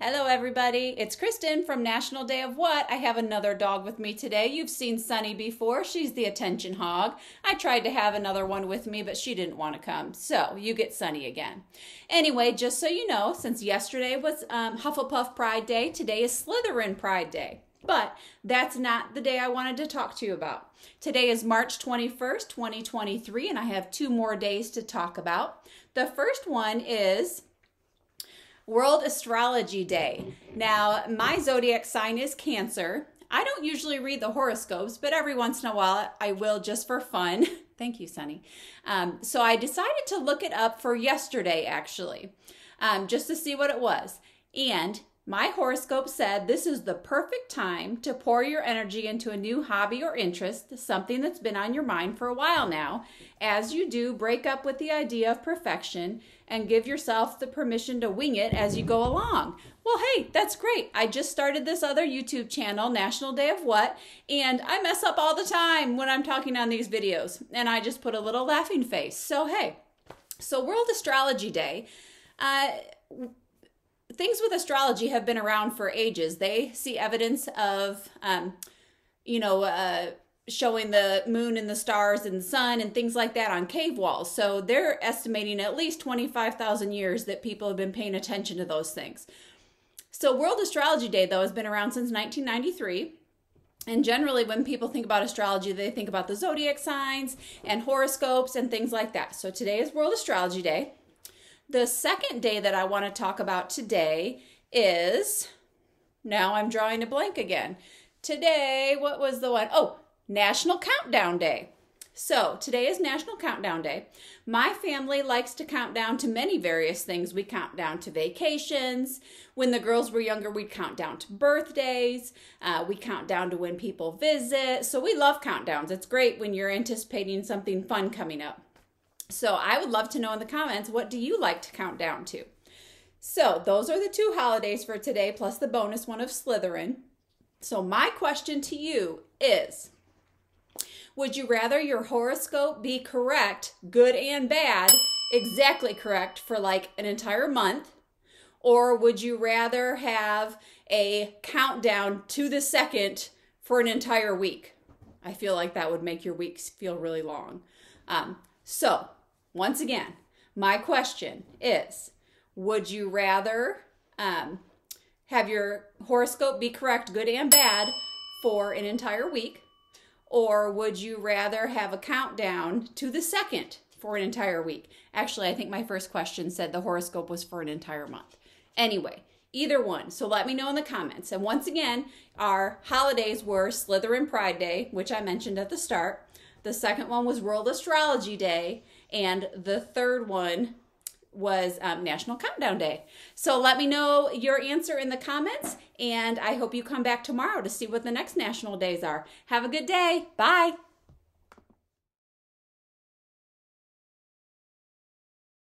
Hello, everybody. It's Kristen from National Day of What. I have another dog with me today. You've seen Sunny before. She's the attention hog. I tried to have another one with me, but she didn't want to come. So you get Sunny again. Anyway, just so you know, since yesterday was um, Hufflepuff Pride Day, today is Slytherin Pride Day. But that's not the day I wanted to talk to you about. Today is March 21st, 2023, and I have two more days to talk about. The first one is World Astrology Day. Now, my zodiac sign is Cancer. I don't usually read the horoscopes, but every once in a while I will just for fun. Thank you, Sunny. Um, so I decided to look it up for yesterday, actually, um, just to see what it was. And my horoscope said this is the perfect time to pour your energy into a new hobby or interest, something that's been on your mind for a while now. As you do, break up with the idea of perfection and give yourself the permission to wing it as you go along. Well, hey, that's great. I just started this other YouTube channel, National Day of What, and I mess up all the time when I'm talking on these videos, and I just put a little laughing face. So, hey, so World Astrology Day. Uh, things with astrology have been around for ages. They see evidence of, um, you know, uh, showing the moon and the stars and the sun and things like that on cave walls. So they're estimating at least 25,000 years that people have been paying attention to those things. So World Astrology Day, though, has been around since 1993. And generally, when people think about astrology, they think about the zodiac signs and horoscopes and things like that. So today is World Astrology Day. The second day that I want to talk about today is now I'm drawing a blank again. Today, what was the one? Oh, National Countdown Day. So, today is National Countdown Day. My family likes to count down to many various things. We count down to vacations. When the girls were younger, we'd count down to birthdays. Uh, we count down to when people visit. So, we love countdowns. It's great when you're anticipating something fun coming up. So I would love to know in the comments what do you like to count down to? So those are the two holidays for today, plus the bonus one of Slytherin. So my question to you is Would you rather your horoscope be correct, good and bad, exactly correct for like an entire month? Or would you rather have a countdown to the second for an entire week? I feel like that would make your weeks feel really long. Um, so once again, my question is Would you rather um, have your horoscope be correct, good and bad, for an entire week? Or would you rather have a countdown to the second for an entire week? Actually, I think my first question said the horoscope was for an entire month. Anyway, either one. So let me know in the comments. And once again, our holidays were Slytherin Pride Day, which I mentioned at the start. The second one was World Astrology Day. And the third one was um, National Countdown Day. So let me know your answer in the comments, and I hope you come back tomorrow to see what the next national days are. Have a good day. Bye.